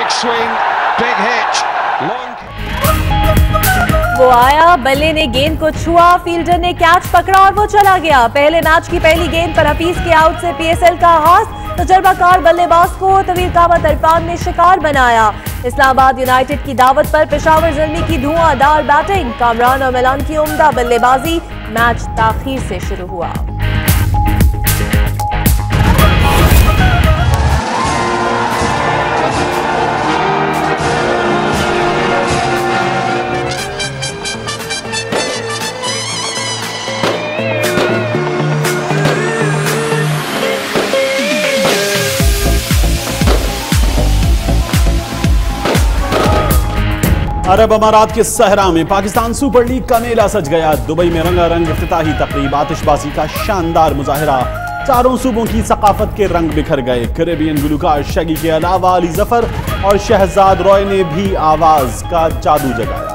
Big swing, big hitch, long. वो आया बल्ले ने गेंद को छुआ फील्डर ने कैच पकड़ा और वो चला गया पहले मैच की पहली गेंद पर हफीज के आउट से पीएसएल का आगाज़ तजर्बाकार बल्लेबाज को तवीर कामत अरफान ने शिकार बनाया इस्लामाबाद यूनाइटेड की दावत पर पेशावर जल्मी की धुआंधार बैटिंग कामरान और मिलान की उम्दा बल्लेबाजी मैच ताखीर से शुरू हुआ अरब अमारात के सहरा में पाकिस्तान सुपर लीग का मेला सज गया। दुबई में रंगारंग इफ्ताही तकरीब, आतिशबाजी का शानदार मुजाहरा। चारों सूबों की सकाफत के रंग बिखर गए। करेबियन गुलकार शगी के अलावा अली ज़फ़र और शहजाद रॉय ने भी आवाज़ का जादू जगाया।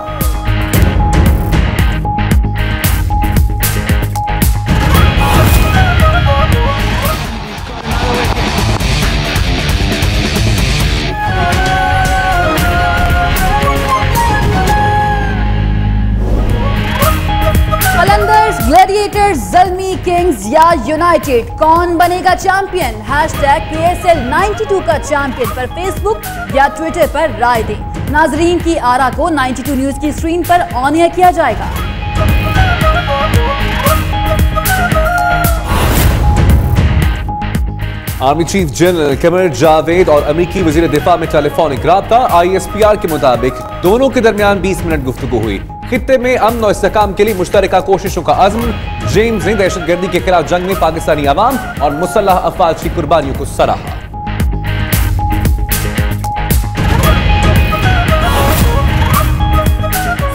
या यूनाइटेड कौन बनेगा चैंपियन हैशटैग पीएसएल 92 का चैंपियन पर फेसबुक या ट्विटर पर राय दें। नाजरीन की आरा को 92 न्यूज़ की स्क्रीन पर ऑन एयर किया जाएगा। Army chief general Qamar Javed और अमरीकी वज़ीर दिफा में टेलीफोनिक रहा आईएसपीआर के मुताबिक दोनों के दरमियान 20 मिनट गुफ्तगू हुई। खत्े में अमन और इसकाम के लिए मुश्तरका कोशिशों का अज़म। जेम्स ने दहशत गर्दी के खिलाफ जंग में पाकिस्तानी अवाम और मुसल्ह अफवाज की कुर्बानियों को सराहा।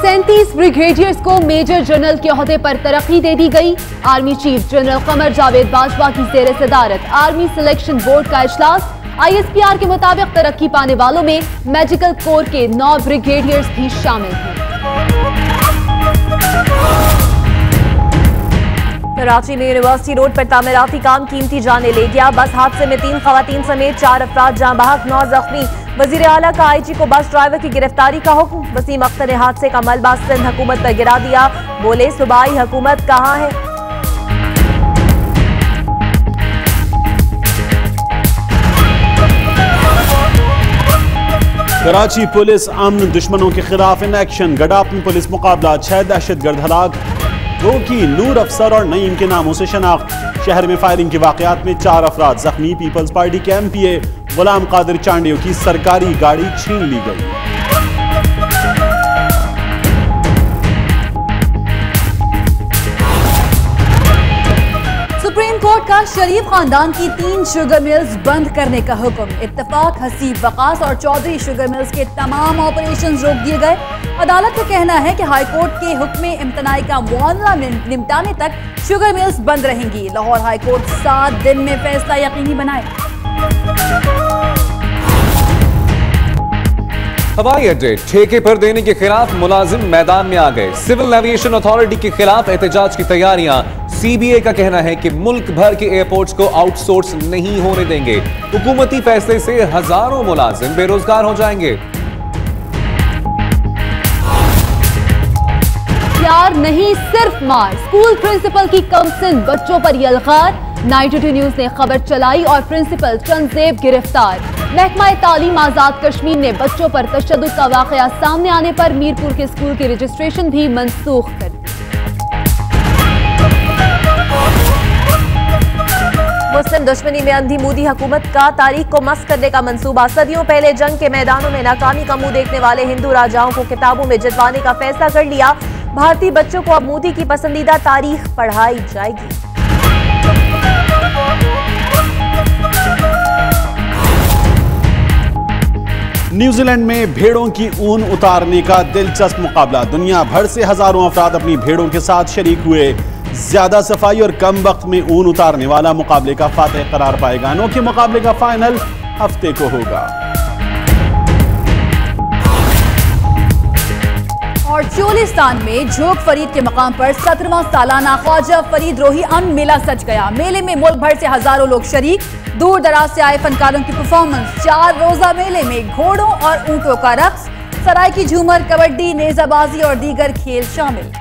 सैंतीस ब्रिगेडियर्स को मेजर जनरल के अहदे पर तरक्की दे दी गई। Army chief general Qamar Javed Bajwa की जेर सदारत। आर्मी सिलेक्शन बोर्ड का इजलास। आईएसपीआर के मुताबिक तरक्की पाने वालों में मेडिकल कोर के नौ ब्रिगेडियर्स भी शामिल हैं। कराची में यूनिवर्सिटी रोड पर तामीराती काम कीमती जाने ले गया। बस हादसे में तीन खवतान समेत चार अफराद जहाँ बहक नौ जख्मी। वज़ीर अला का आईजी को बस ड्राइवर की गिरफ्तारी का हुक्म। वसीम अख्तर ने हादसे का मलबा सिंध हुकूमत पर गिरा दिया। बोले, सूबाई, हुकूमत कहाँ है? कराची पुलिस अमन दुश्मनों के खिलाफ इन एक्शन। गडापन पुलिस मुकाबला, छह दहशत गर्द हलाक। दो की नूर अफसर और नईम के नामों से शनाख्त। शहर में फायरिंग के वाकत में चार अफराद, जख्मी पीपल्स पार्टी के M P A Ghulam Qadir Chandio की सरकारी गाड़ी छीन ली गई। शरीफ खानदान की तीन शुगर मिल्स बंद करने का हुक्म। इतफाक हसीब बकास और चौधरी शुगर मिल्स के तमाम ऑपरेशन रोक दिए गए। अदालत का कहना है कि हाईकोर्ट के हुक्म इम्तनाई का मामला निपटाने तक शुगर मिल्स बंद रहेंगी। लाहौर हाईकोर्ट सात दिन में फैसला यकीनी बनाए। हवाई अड्डे ठेके पर देने के खिलाफ मुलाजिम मैदान में आ गए। सिविल एविएशन अथॉरिटी के खिलाफ एहतजाज की तैयारियाँ। सीबीए का कहना है कि मुल्क भर के एयरपोर्ट्स को आउटसोर्स नहीं होने देंगे। हुकूमती फैसले से हज़ारों मुलाजिम बेरोजगार हो जाएँगे। प्यार नहीं, सिर्फ़ मार। स्कूल प्रिंसिपल की कमसिन बच्चों पर यलगार। नाइट न्यूज़ ने खबर चलाई और प्रिंसिपल चंदजेब गिरफ़्तार। महकमा तालीम आज़ाद कश्मीर ने बच्चों पर तशद का वाकया सामने आने पर मीरपुर के स्कूल की रजिस्ट्रेशन भी मनसूख कर मुस्लिम दुश्मनी में अंधी मोदी हुकूमत का तारीख को मस्त करने का मंसूबा। सदियों पहले जंग के मैदानों में नाकामी का मुँह देखने वाले हिंदू राजाओं को किताबों में जितवाने का फैसला कर लिया। भारतीय बच्चों को अब मोदी की पसंदीदा तारीख पढ़ाई जाएगी। न्यूजीलैंड में भेड़ों की ऊन उतारने का दिलचस्प मुकाबला। दुनिया भर से हज़ारों अफराद अपनी भेड़ों के साथ शरीक हुए। ज़्यादा सफ़ाई और कम वक्त में ऊन उतारने वाला मुकाबले का फातह करार पाएगा। अनोखे मुकाबले का फाइनल हफ़्ते को होगा। और चोलिस्तान में झोंक फरीद के मकाम पर सत्रवा सालाना ख्वाजा फरीद रोही अन मेला सज गया। मेले में मुल्क भर से हज़ारों लोग शरीक। दूर दराज से आए फनकारों की परफॉर्मेंस चार रोजा मेले में घोड़ों और ऊंटों का रक्स। सराय की झूमर, कबड्डी, नेजाबाजी और दीगर खेल शामिल।